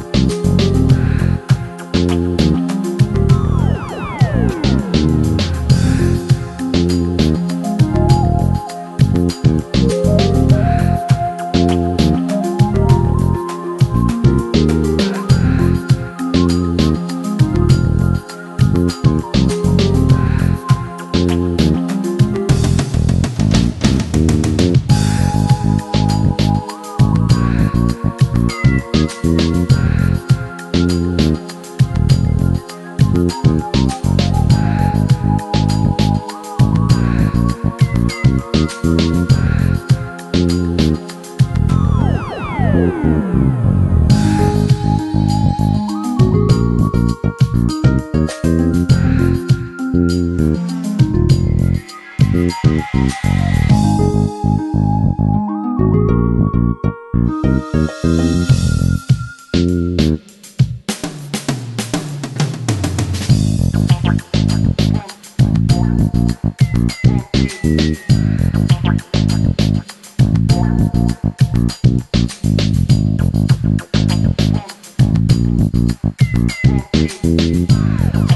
Thank you. Thank Bye.